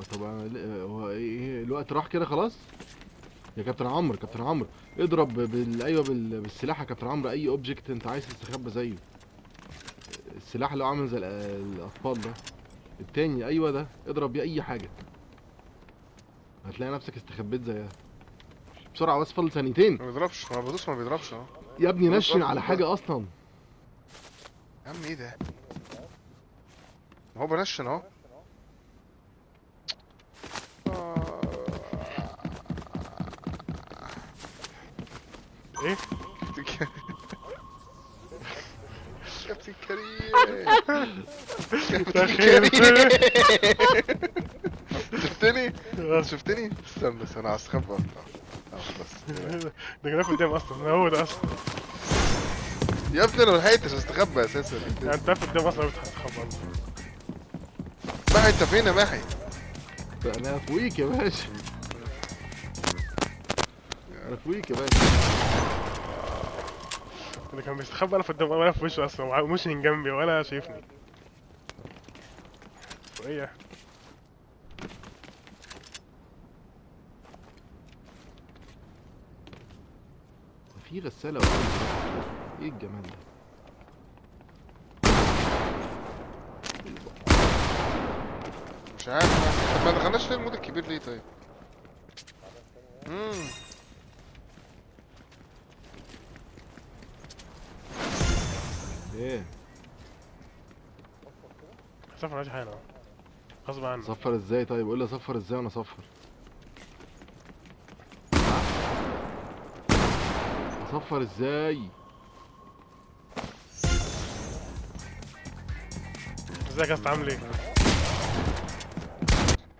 آه طب أنا ل- هو إيه إيه الوقت راح كده خلاص؟ يا كابتن عمرو كابتن عمرو اضرب بال أيوه بال... بالسلاح يا كابتن عمرو أي object أنت عايز تستخبى زيه. السلاح اللي هو عامل زي الأطفال ده. التاني أيوه ده اضرب بيه أي حاجة. هتلاقي نفسك استخبيت زيها. بسرعة بس فاضل ثانيتين. ما بيضربش ما بدوس ما بيضربش أهو. يا ابني نشن على حاجة أصلا. يا عم إيه ده؟ ما هو بنشن أهو. إيه؟ كابتن كريم كابتن. كريم شفتني؟ شفتني استنى بس أنا هستخبى آه، بس ده جناك قدام أصلا هو ده أصلا. يا ابني أنا ملحقتش أستخبى أساسا. يعني أنت واقف قدام أصلا بتستخبى محي أنت فين يا محي أنا فوقيك يا باشا. أنا فوقيك يا باشا. اللي كان بيستخبى أنا في قدام ولا في وشه أصلا مش من جنبي ولا شايفني. وايه في غسالة ولا؟ إيه الجمال ده؟ مش عارف طب ما دخلناش في المود الكبير ليه طيب؟ امم إيه. صفر ماشي حالا غصب عنه. اصفر إزاي طيب؟ قول لي اصفر إزاي وأنا اصفر اصفر إزاي؟ إزيك يا اسطى عامل إيه؟